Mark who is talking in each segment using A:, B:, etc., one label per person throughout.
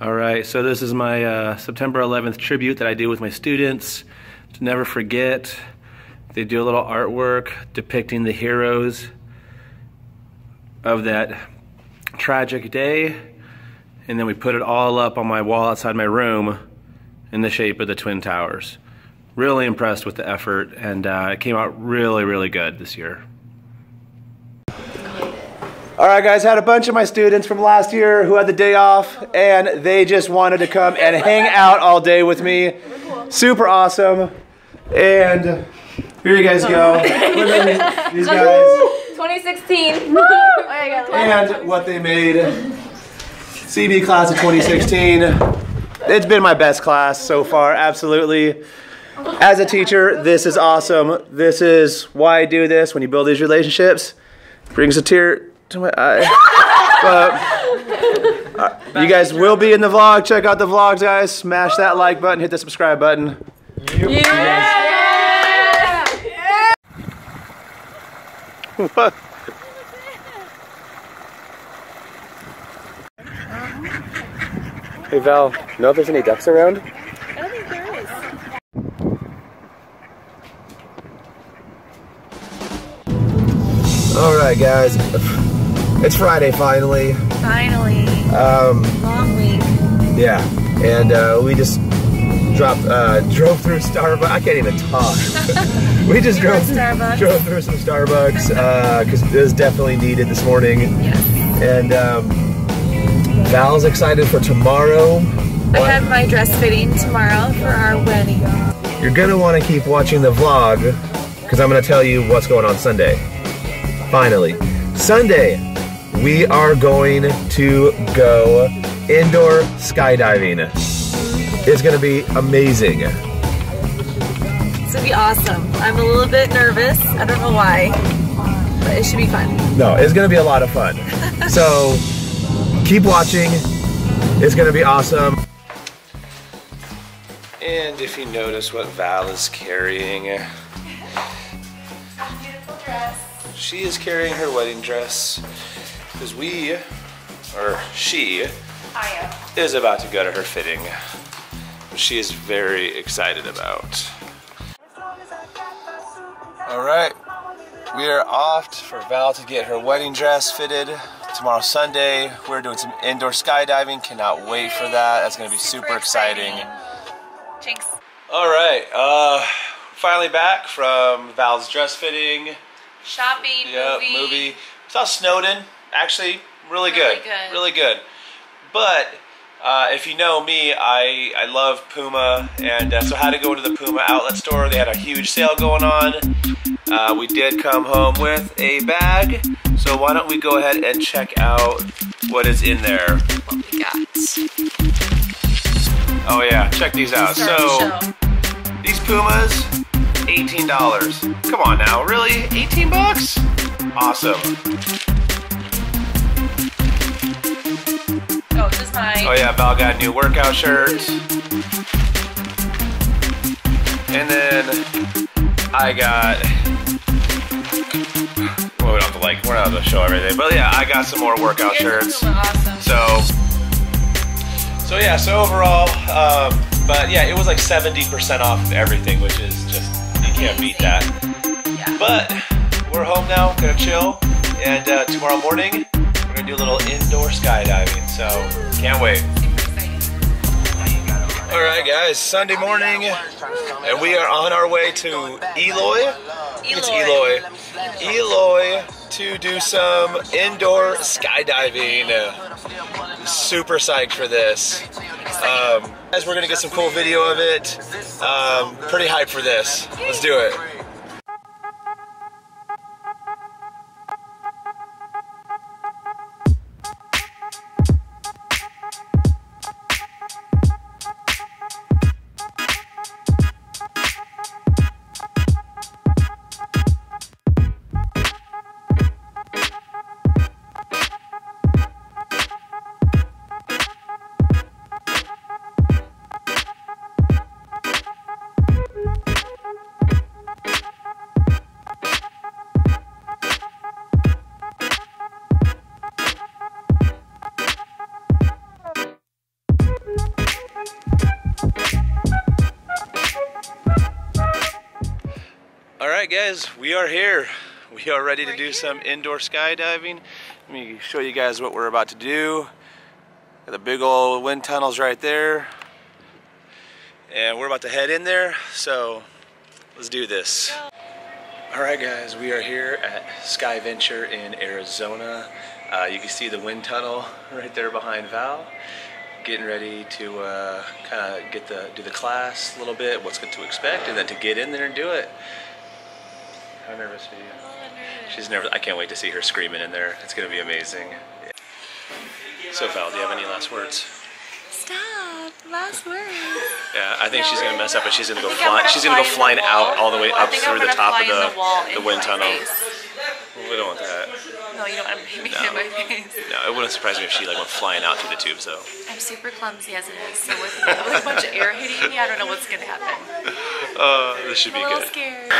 A: All right, so this is my uh, September 11th tribute that I do with my students to never forget. They do a little artwork depicting the heroes of that tragic day, and then we put it all up on my wall outside my room in the shape of the Twin Towers. Really impressed with the effort, and uh, it came out really, really good this year. All right, guys, had a bunch of my students from last year who had the day off, and they just wanted to come and hang out all day with me. Super awesome. And here you guys go. These guys.
B: 2016.
A: and what they made. CB class of 2016. It's been my best class so far, absolutely. As a teacher, this is awesome. This is why I do this. When you build these relationships, brings a tear to my eye. but uh, you guys will be in the vlog. Check out the vlogs, guys. Smash that like button, hit the subscribe button.
B: Yeah.
A: What? Hey Val, know if there's any ducks around?
B: I don't think there is.
A: All right, guys. It's Friday finally.
B: Finally.
A: Um,
B: Long week.
A: yeah, and uh, we just dropped, uh, drove through Starbucks. I can't even talk. we just drove,
B: love Starbucks.
A: drove through some Starbucks because it was definitely needed this morning.
B: Yes.
A: And um, Val's excited for tomorrow.
B: I have my dress fitting tomorrow for our wedding.
A: You're gonna want to keep watching the vlog because I'm gonna tell you what's going on Sunday. Finally, Sunday, we are going to go indoor skydiving. It's gonna be amazing.
B: It's gonna be awesome. I'm a little bit nervous. I don't know why, but it should be fun.
A: No, it's gonna be a lot of fun. So keep watching. It's gonna be awesome. And if you notice what Val is carrying,
B: Beautiful dress.
A: she is carrying her wedding dress because we, or she,
B: Aya.
A: is about to go to her fitting, which she is very excited about. All right, we are off for Val to get her wedding dress fitted. Tomorrow Sunday, we're doing some indoor skydiving. Cannot wait for that. That's gonna be super exciting.
B: Jinx.
A: All right, uh, finally back from Val's dress fitting.
B: Shopping,
A: Yep,
B: movie.
A: movie. Saw Snowden. Actually, really,
B: Really
A: good.
B: good.
A: Really good. But uh, if you know me, I, I love Puma, and uh, so I had to go to the Puma outlet store. They had a huge sale going on. Uh, we did come home with a bag, so why don't we go ahead and check out what is in there?
B: What we got?
A: Oh yeah, check these out.
B: Start the
A: So these Pumas, eighteen dollars. Come on now, really? Eighteen bucks? Awesome.
B: Oh
A: yeah, Val got new workout shirts. And then I got well, we don't have to like we're not to show everything, but yeah, I got some more workout shirts.
B: awesome.
A: So so yeah, so overall, um, but yeah, it was like 70% off of everything, which is just you can't beat that.
B: yeah.
A: But we're home now, gonna chill, and uh, tomorrow morning gonna do a little indoor skydiving. So can't wait. All right, guys, Sunday morning, and we are on our way to Eloy. It's Eloy. Eloy to do some indoor skydiving. Super psyched for this. Um, guys, we're gonna get some cool video of it. Um, pretty hyped for this. Let's do it. Right, guys, we are here. We are ready to
B: We're
A: do
B: here.
A: some indoor skydiving. Let me show you guys what we're about to do. Got the big old wind tunnels right there. And we're about to head in there, so let's do this. All right, guys, we are here at SkyVenture in Arizona. Uh, you can see the wind tunnel right there behind Val. Getting ready to uh, kind of get the do the class a little bit, what's good to expect, and then to get in there and do it. How nervous you? She's nervous. I can't wait to see her screaming in there. It's gonna be amazing. So Val, do you have any last words?
B: Stop. Last words.
A: Yeah, I think she's gonna mess up, but she's gonna go flying. She's gonna go flying out all the way up through the top of the,
B: the
A: the wind tunnel.
B: face.
A: We don't want that.
B: No, you don't want to me
A: No.
B: in my face.
A: No, it wouldn't surprise me if she like went flying out through the tubes though.
B: I'm super clumsy as it is, so with, with a bunch of air hitting me, I don't know what's gonna happen.
A: Uh, this should be
B: I'm little
A: good.
B: scared.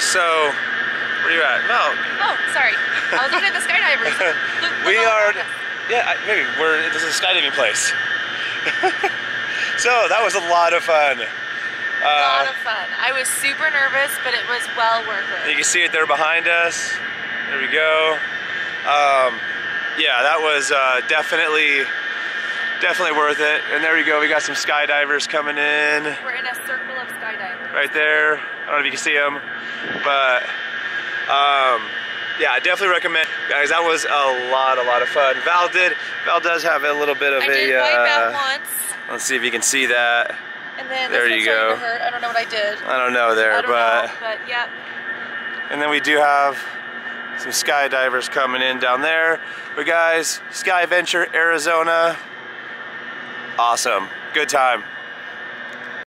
A: So, where are you at? No,
B: Oh, sorry. I was looking at the skydivers. Look,
A: we are. Yeah, maybe we're. This is a skydiving place. so that was a lot of fun.
B: A lot
A: Uh,
B: of fun. I was super nervous, but it was well worth it.
A: you can see it there behind us. There we go. Um, yeah, that was uh, definitely, definitely worth it. And there we go. We got some skydivers coming in.
B: We're in a circle of skydivers.
A: right there. I don't know if you can see them, but um, yeah, I definitely recommend, guys. That was a lot, a lot of fun. Val did. Val does have a little bit of
B: I
A: a.
B: did wipe
A: uh,
B: once,
A: let's see if you can see that.
B: and then
A: There you go.
B: to hurt. I don't know what I did.
A: I don't know there,
B: don't
A: but
B: know, but yeah.
A: and then we do have some skydivers coming in down there. But guys, SkyVenture Arizona, awesome, good time.